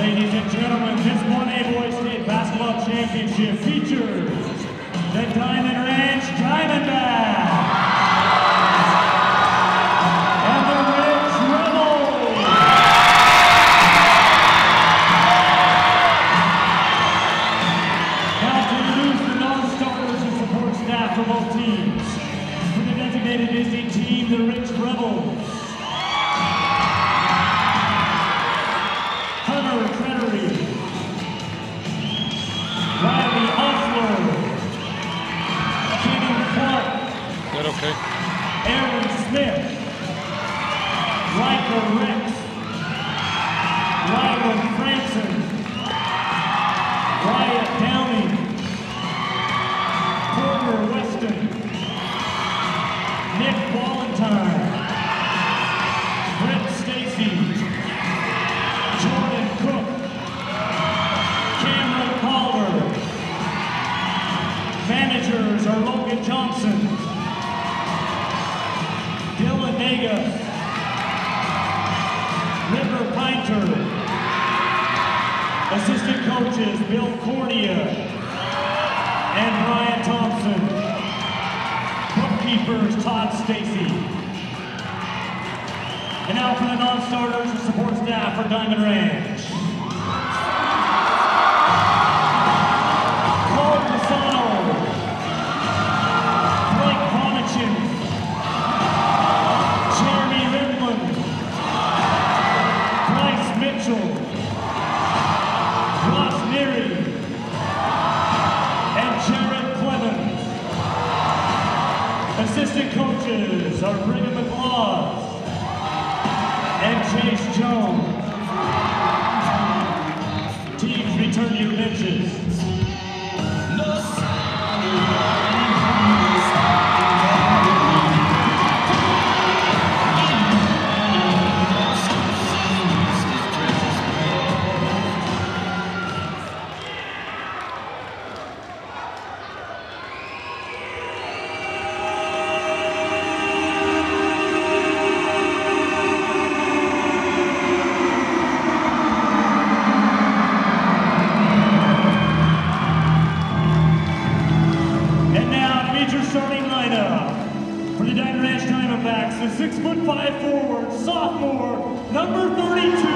Ladies and gentlemen, this 1A Boys State Basketball Championship features the Diamond Ranch Diamondbacks. for both teams. For the designated the team, the Rich Rebels. Okay. Aaron Smith, Michael correct. River Pinter. Assistant coaches Bill Cornea and Brian Thompson. Bookkeepers Todd Stacy. And now for the non-starters and support staff for Diamond Ranch. Mitchell, Ross Neary, and Jared Clemens. Assistant coaches are Brigham McLaws and Chase Jones. Teams return your benches. is a six foot five forward, sophomore, number 32.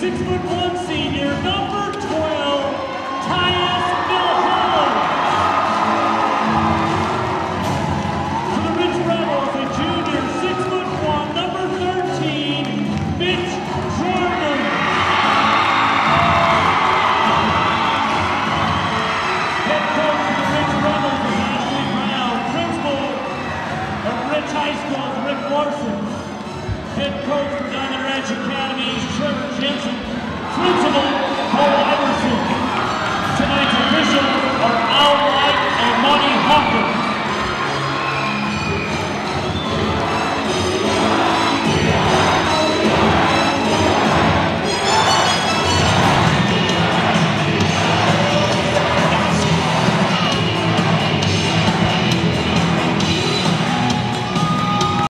six foot one senior,